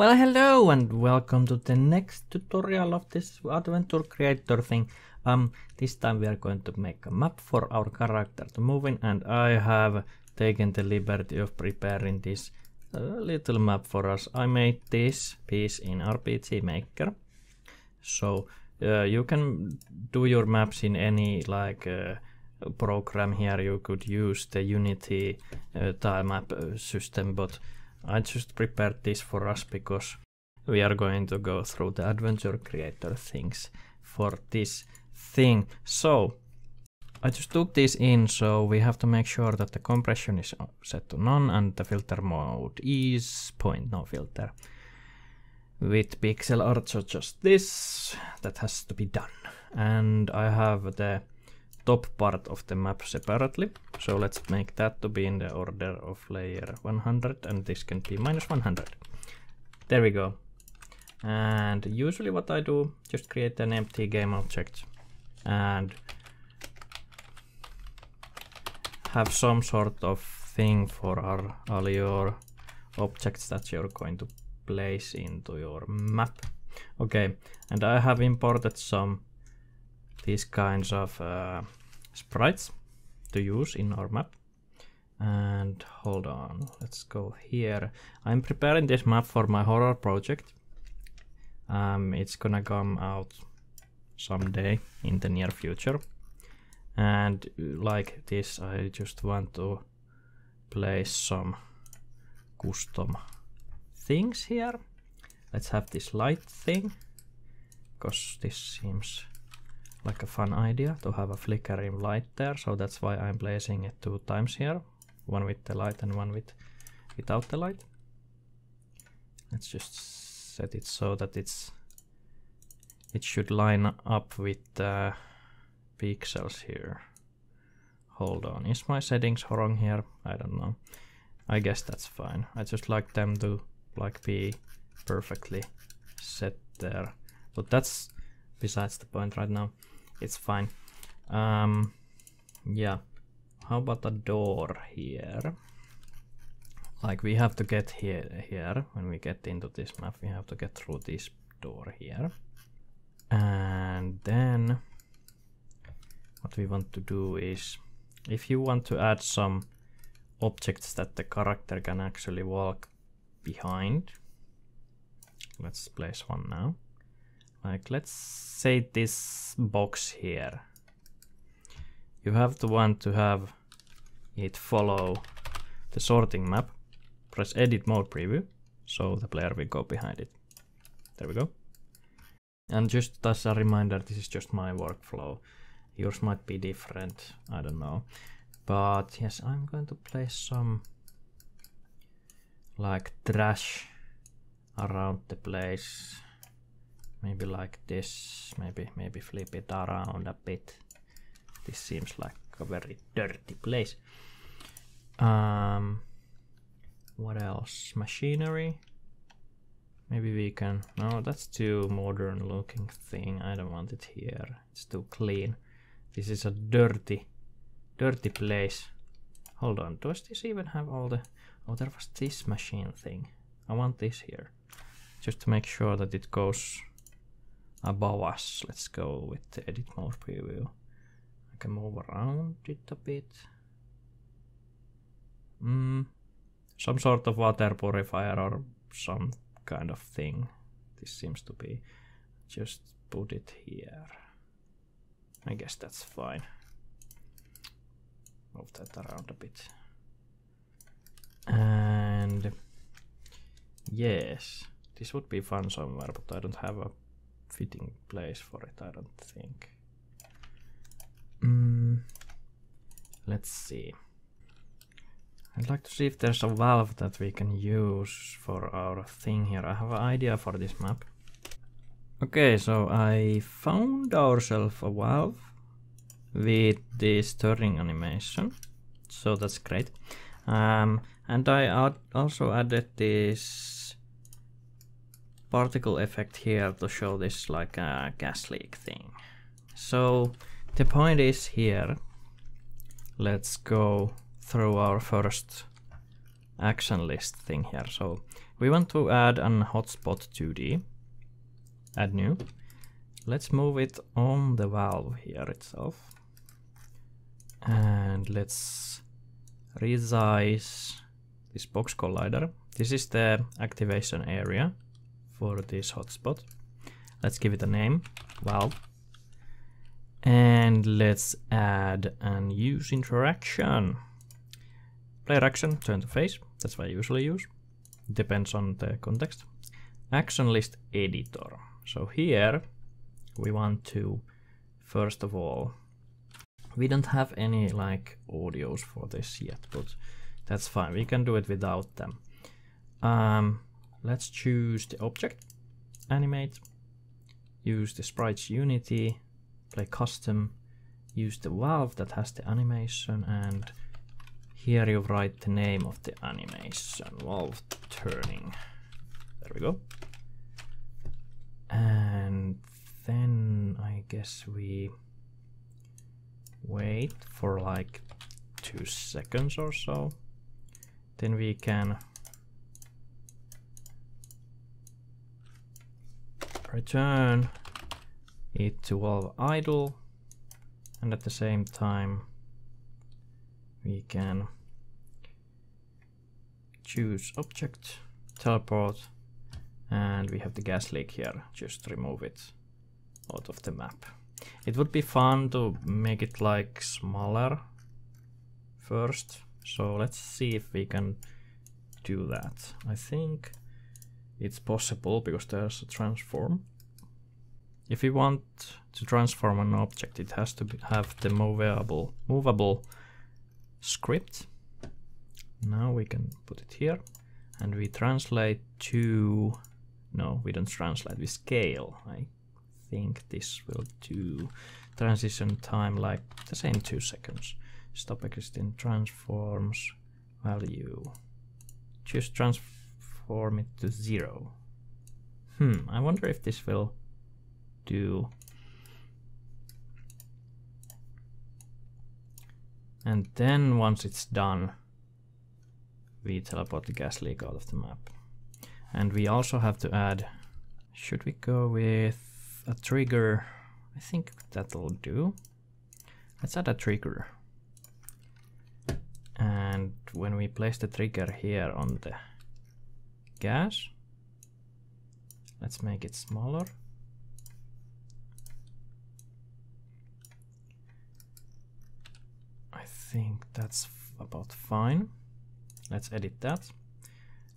Well, hello and welcome to the next tutorial of this adventure creator thing. Um, this time we are going to make a map for our character to move in and I have taken the liberty of preparing this uh, little map for us. I made this piece in RPG Maker. So uh, you can do your maps in any like uh, program here. You could use the Unity uh, tile map uh, system, but I just prepared this for us because we are going to go through the adventure creator things for this thing. So I just took this in, so we have to make sure that the compression is set to none and the filter mode is point no filter. With pixel art, so just this, that has to be done. And I have the top part of the map separately. So let's make that to be in the order of layer 100 and this can be minus 100. There we go. And usually what I do, just create an empty game object and have some sort of thing for our, all your objects that you're going to place into your map. Okay, and I have imported some these kinds of uh, sprites to use in our map. And hold on, let's go here. I'm preparing this map for my horror project. Um, it's gonna come out someday in the near future. And like this, I just want to place some custom things here. Let's have this light thing, because this seems like a fun idea to have a flickering light there. So that's why I'm placing it two times here one with the light and one with without the light. Let's just set it so that it's it should line up with the pixels here. Hold on is my settings wrong here? I don't know. I guess that's fine. I just like them to like be perfectly set there. But that's besides the point right now it's fine. Um, yeah. How about a door here? Like we have to get here, here, when we get into this map, we have to get through this door here. And then what we want to do is, if you want to add some objects that the character can actually walk behind, let's place one now. Like, let's say this box here. You have to want to have it follow the sorting map. Press edit mode preview, so the player will go behind it. There we go. And just as a reminder, this is just my workflow. Yours might be different, I don't know. But yes, I'm going to place some like trash around the place maybe like this maybe maybe flip it around a bit. This seems like a very dirty place. Um what else? Machinery? Maybe we can no that's too modern looking thing. I don't want it here. It's too clean. This is a dirty dirty place. Hold on does this even have all the oh there was this machine thing. I want this here. Just to make sure that it goes above us. Let's go with the edit mode preview. I can move around it a bit. Mm, some sort of water purifier or some kind of thing. This seems to be. Just put it here. I guess that's fine. Move that around a bit. And yes, this would be fun somewhere, but I don't have a fitting place for it, I don't think. Mm, let's see. I'd like to see if there's a valve that we can use for our thing here. I have an idea for this map. Okay, so I found ourselves a valve with this turning animation. So that's great. Um, and I also added this particle effect here to show this like a gas leak thing. So the point is here, let's go through our first action list thing here. So we want to add an hotspot 2D. Add new. Let's move it on the valve here itself. And let's resize this box collider. This is the activation area for this hotspot. Let's give it a name, valve. And let's add an use interaction. Player action, turn to face. That's what I usually use. Depends on the context. Action list editor. So here we want to, first of all, we don't have any like audios for this yet, but that's fine. We can do it without them. Um, let's choose the object, animate, use the sprites unity, play custom, use the valve that has the animation and here you write the name of the animation, valve turning. There we go. And then I guess we wait for like two seconds or so. Then we can return it to valve idle and at the same time we can choose object teleport and we have the gas leak here. Just remove it out of the map. It would be fun to make it like smaller first. So let's see if we can do that. I think it's possible because there's a transform if we want to transform an object, it has to be, have the movable, movable script. Now we can put it here and we translate to, no, we don't translate, we scale. I think this will do transition time like the same two seconds. Stop existing transforms value. Just transform it to zero. Hmm, I wonder if this will do. And then once it's done we teleport the gas leak out of the map. And we also have to add should we go with a trigger? I think that'll do. Let's add a trigger. And when we place the trigger here on the gas let's make it smaller I think that's about fine. Let's edit that.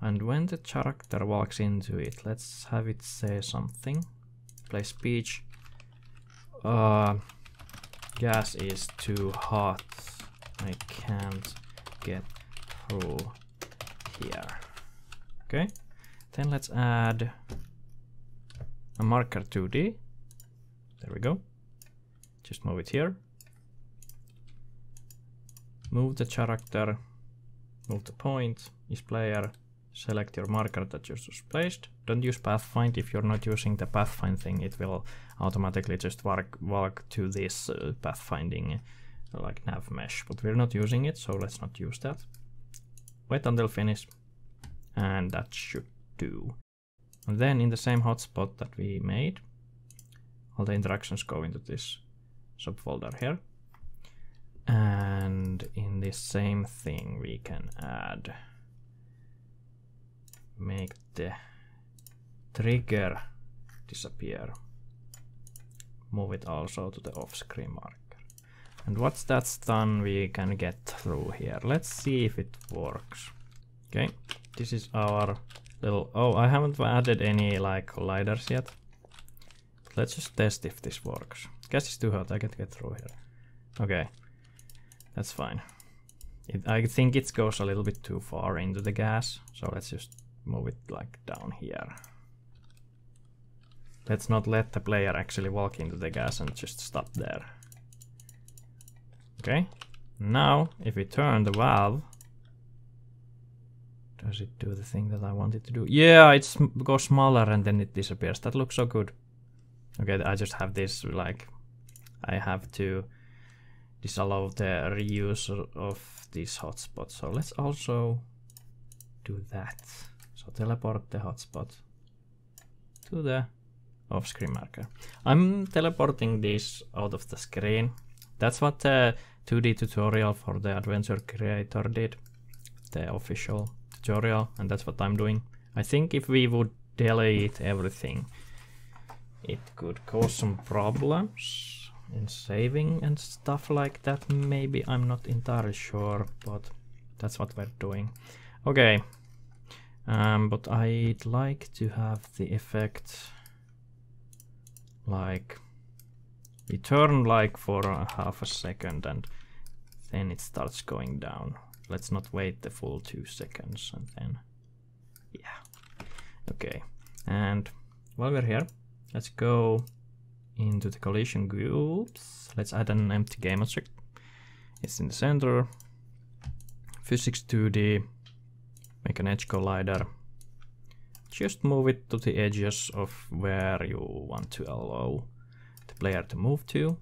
And when the character walks into it, let's have it say something. Play speech. Uh, gas is too hot. I can't get through here. Okay. Then let's add a marker 2D. There we go. Just move it here move the character, move the point, is player, select your marker that you just placed. Don't use pathfind if you're not using the pathfind thing, it will automatically just walk, walk to this uh, pathfinding like nav mesh, but we're not using it, so let's not use that. Wait until finish, and that should do. And then in the same hotspot that we made, all the interactions go into this subfolder here. And in this same thing we can add make the trigger disappear. Move it also to the off-screen marker. And once that's done, we can get through here. Let's see if it works. Okay, this is our little... Oh, I haven't added any like colliders yet. let's just test if this works. Gas is too hot, I can't get through here. Okay, that's fine. It, I think it goes a little bit too far into the gas, so let's just move it like down here. Let's not let the player actually walk into the gas and just stop there. Okay, now if we turn the valve, does it do the thing that I wanted to do? Yeah, it goes smaller and then it disappears. That looks so good. Okay, I just have this like, I have to disallow the reuse of these hotspots. So let's also do that. So teleport the hotspot to the off-screen marker. I'm teleporting this out of the screen. That's what the 2D tutorial for the adventure creator did, the official tutorial, and that's what I'm doing. I think if we would delete everything, it could cause some problems in saving and stuff like that. Maybe I'm not entirely sure, but that's what we're doing. Okay, um, but I'd like to have the effect like we turn like for a half a second and then it starts going down. Let's not wait the full two seconds and then yeah. Okay and while we're here let's go into the collision groups. Let's add an empty game object it's in the center. Physics 2d make an edge collider just move it to the edges of where you want to allow the player to move to.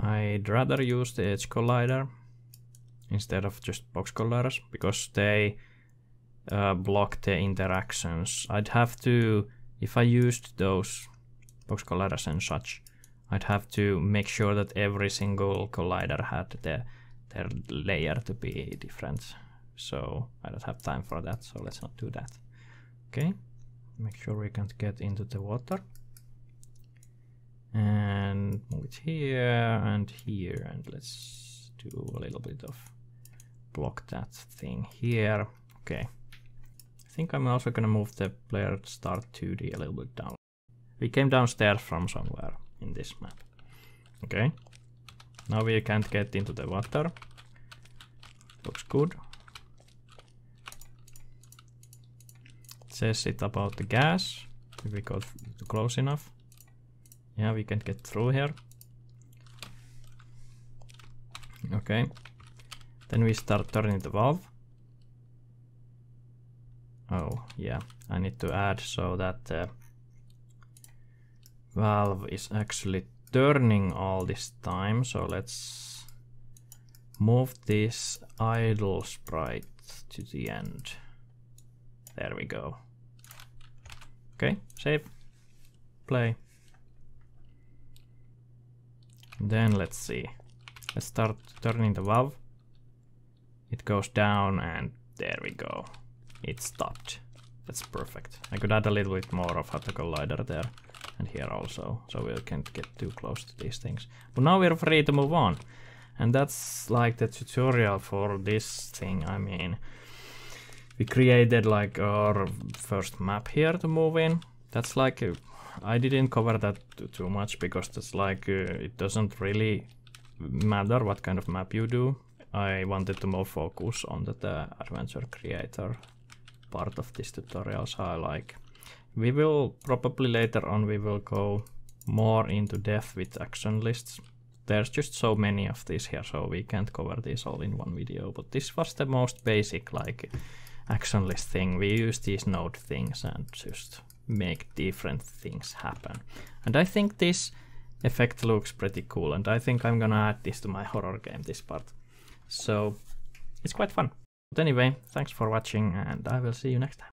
I'd rather use the edge collider instead of just box colliders because they uh, block the interactions. I'd have to, if I used those box colliders and such, I'd have to make sure that every single collider had the, their layer to be different. So I don't have time for that, so let's not do that. Okay, make sure we can't get into the water. And move it here and here, and let's do a little bit of block that thing here. Okay. I think I'm also gonna move the player start 2D a little bit down. We came downstairs from somewhere in this map. Okay. Now we can't get into the water. Looks good. It says it about the gas. If we go close enough. Yeah, we can get through here. Okay. Then we start turning the valve. Oh, yeah, I need to add so that the valve is actually turning all this time. So let's move this idle sprite to the end. There we go. Okay, save, play. Then let's see. Let's start turning the valve. It goes down and there we go. It stopped. That's perfect. I could add a little bit more of Hatta Collider there and here also, so we can't get too close to these things. But now we're free to move on. And that's like the tutorial for this thing. I mean, we created like our first map here to move in. That's like, I didn't cover that too much because that's like, uh, it doesn't really matter what kind of map you do. I wanted to more focus on the, the adventure creator part of this tutorial, so I like. We will probably later on we will go more into depth with action lists. There's just so many of these here, so we can't cover these all in one video, but this was the most basic like action list thing. We use these node things and just make different things happen. And I think this effect looks pretty cool, and I think I'm gonna add this to my horror game, this part. So it's quite fun. But anyway, thanks for watching and I will see you next time.